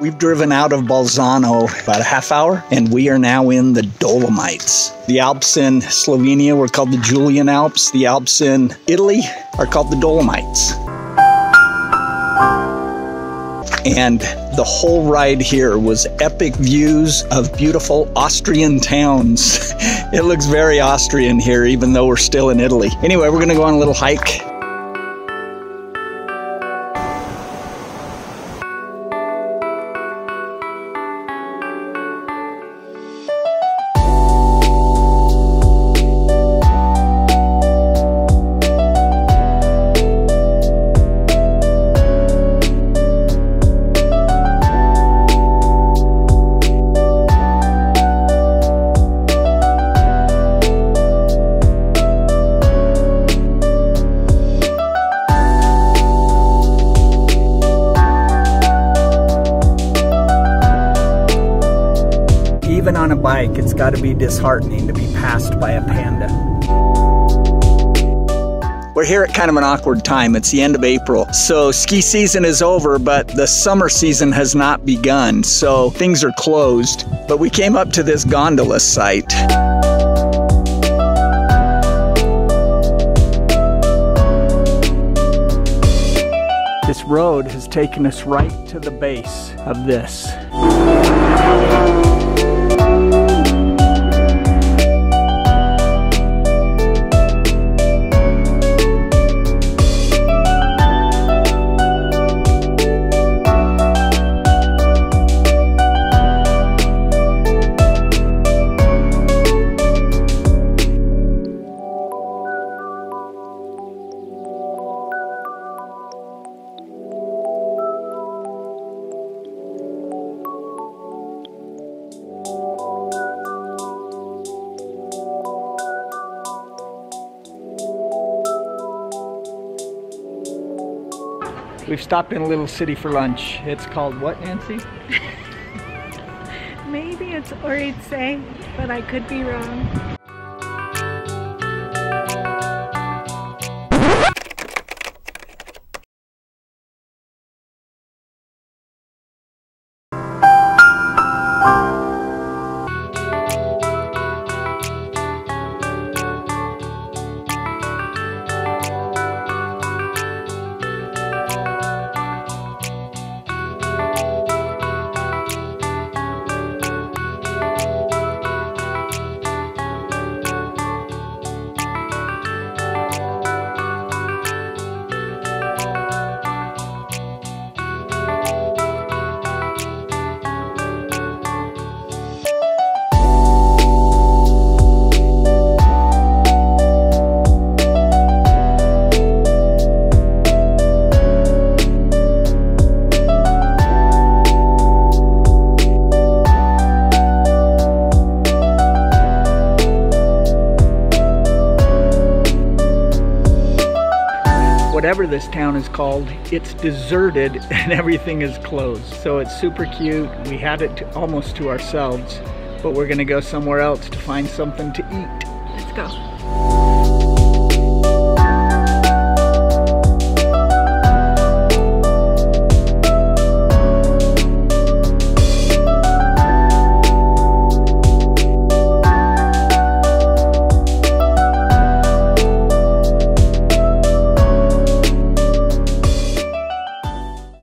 We've driven out of Bolzano about a half hour, and we are now in the Dolomites. The Alps in Slovenia were called the Julian Alps. The Alps in Italy are called the Dolomites. And the whole ride here was epic views of beautiful Austrian towns. it looks very Austrian here, even though we're still in Italy. Anyway, we're gonna go on a little hike on a bike, it's got to be disheartening to be passed by a panda. We're here at kind of an awkward time. It's the end of April. So ski season is over, but the summer season has not begun. So things are closed. But we came up to this gondola site. This road has taken us right to the base of this. We've stopped in a little city for lunch. It's called what, Nancy? Maybe it's Oritse, but I could be wrong. Whatever this town is called, it's deserted and everything is closed. So it's super cute. We had it to, almost to ourselves, but we're gonna go somewhere else to find something to eat. Let's go.